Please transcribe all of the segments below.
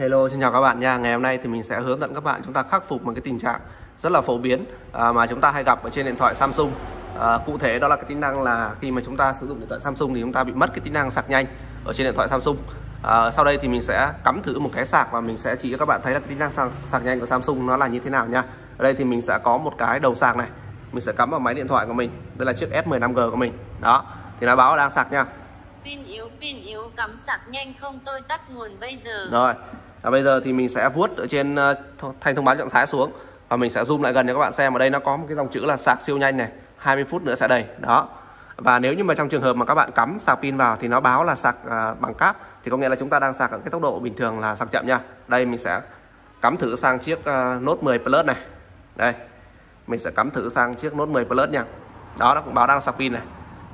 Hello xin chào các bạn nha. Ngày hôm nay thì mình sẽ hướng dẫn các bạn chúng ta khắc phục một cái tình trạng rất là phổ biến à, mà chúng ta hay gặp ở trên điện thoại Samsung. À, Cụ thể đó là cái tính năng là khi mà chúng ta sử dụng điện thoại Samsung thì chúng ta bị mất cái tính năng sạc nhanh ở trên điện thoại Samsung. À, Sau đây thì mình sẽ cắm thử một cái sạc và mình sẽ chỉ cho các bạn thấy là cái tính năng sạc, sạc nhanh của Samsung nó là như thế nào nha. Ở đây thì mình sẽ có một cái đầu sạc này. Mình sẽ cắm vào máy điện thoại của mình Đây là chiếc S15G của mình. Đó thì nó báo đang sạc nha. Pin yếu, pin yếu, cắm sạc nhanh không? Tôi tắt nguồn bây giờ. Rồi, và bây giờ thì mình sẽ vuốt ở trên uh, thanh thông báo trạng thái xuống và mình sẽ zoom lại gần cho các bạn xem ở đây nó có một cái dòng chữ là sạc siêu nhanh này, 20 phút nữa sẽ đầy. Đó. Và nếu như mà trong trường hợp mà các bạn cắm sạc pin vào thì nó báo là sạc uh, bằng cáp thì có nghĩa là chúng ta đang sạc ở cái tốc độ bình thường là sạc chậm nha. Đây mình sẽ cắm thử sang chiếc uh, Note 10 Plus này. Đây. Mình sẽ cắm thử sang chiếc Note 10 Plus nha. Đó nó cũng báo đang sạc pin này.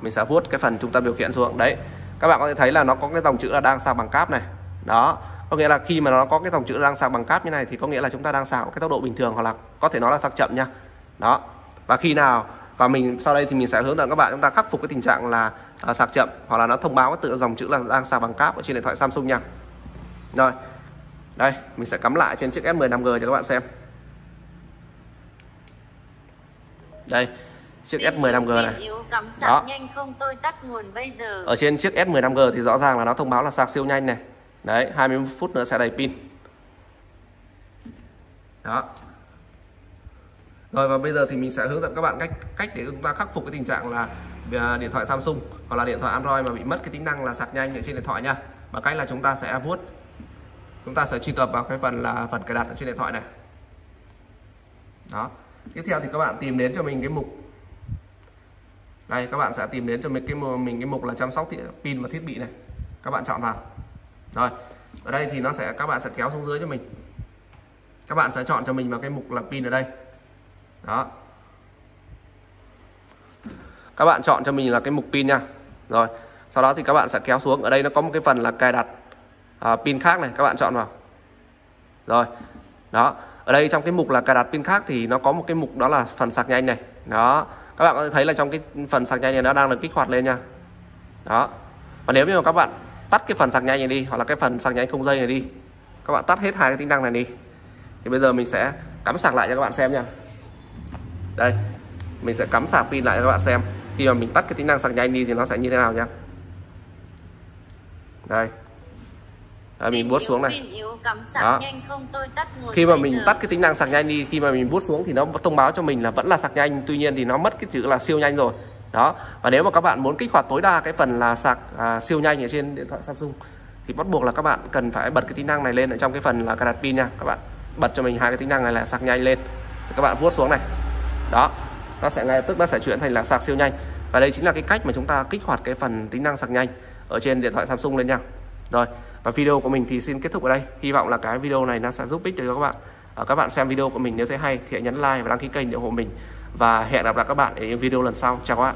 Mình sẽ vuốt cái phần trung tâm điều khiển xuống. Đấy các bạn có thể thấy là nó có cái dòng chữ là đang sạc bằng cáp này đó có nghĩa là khi mà nó có cái dòng chữ đang sạc bằng cáp như này thì có nghĩa là chúng ta đang sạc cái tốc độ bình thường hoặc là có thể nói là sạc chậm nha. Đó. Và khi nào và mình sau đây thì mình sẽ hướng dẫn các bạn chúng ta khắc phục cái tình trạng là à, sạc chậm hoặc là nó thông báo cái tự dòng chữ là đang sạc bằng cáp ở trên điện thoại Samsung nha. Rồi. Đây mình sẽ cắm lại trên chiếc S10 5G cho các bạn xem. Đây chiếc S15G này. đó. ở trên chiếc S15G thì rõ ràng là nó thông báo là sạc siêu nhanh này đấy 20 phút nữa sẽ đầy pin. Đó. Rồi, và bây giờ thì mình sẽ hướng dẫn các bạn cách cách để chúng ta khắc phục cái tình trạng là à, điện thoại Samsung hoặc là điện thoại Android mà bị mất cái tính năng là sạc nhanh ở trên điện thoại nha. Bằng cách là chúng ta sẽ vuốt. Chúng ta sẽ truy cập vào cái phần là phần cài đặt ở trên điện thoại này. Đó. Tiếp theo thì các bạn tìm đến cho mình cái mục đây, các bạn sẽ tìm đến cho mình cái mình cái mục là chăm sóc pin và thiết bị này. Các bạn chọn vào rồi ở đây thì nó sẽ các bạn sẽ kéo xuống dưới cho mình. Các bạn sẽ chọn cho mình vào cái mục là pin ở đây. Đó. Các bạn chọn cho mình là cái mục pin nha. Rồi sau đó thì các bạn sẽ kéo xuống. Ở đây nó có một cái phần là cài đặt à, pin khác này các bạn chọn vào. Rồi đó. Ở đây trong cái mục là cài đặt pin khác thì nó có một cái mục đó là phần sạc nhanh này. Đó. Các bạn có thể thấy là trong cái phần sạc nhanh này nó đang được kích hoạt lên nha. Đó. Và nếu như mà các bạn tắt cái phần sạc nhanh này đi hoặc là cái phần sạc nhanh không dây này đi. Các bạn tắt hết hai cái tính năng này đi. Thì bây giờ mình sẽ cắm sạc lại cho các bạn xem nha. Đây mình sẽ cắm sạc pin lại cho các bạn xem. Khi mà mình tắt cái tính năng sạc nhanh đi thì nó sẽ như thế nào nha. Đây. Đấy, mình vuốt xuống này. Đó. khi mà mình tắt cái tính năng sạc nhanh đi khi mà mình vuốt xuống thì nó thông báo cho mình là vẫn là sạc nhanh tuy nhiên thì nó mất cái chữ là siêu nhanh rồi đó và nếu mà các bạn muốn kích hoạt tối đa cái phần là sạc à, siêu nhanh ở trên điện thoại Samsung thì bắt buộc là các bạn cần phải bật cái tính năng này lên ở trong cái phần là cài đặt pin nha. Các bạn bật cho mình hai cái tính năng này là sạc nhanh lên. Các bạn vuốt xuống này. Đó nó sẽ ngay lập tức nó sẽ chuyển thành là sạc siêu nhanh. Và đây chính là cái cách mà chúng ta kích hoạt cái phần tính năng sạc nhanh ở trên điện thoại Samsung lên nha. Rồi và video của mình thì xin kết thúc ở đây. Hy vọng là cái video này nó sẽ giúp ích cho các bạn. À, các bạn xem video của mình nếu thấy hay thì hãy nhấn like và đăng ký kênh để ủng hộ mình và hẹn gặp lại các bạn ở những video lần sau. Chào các bạn.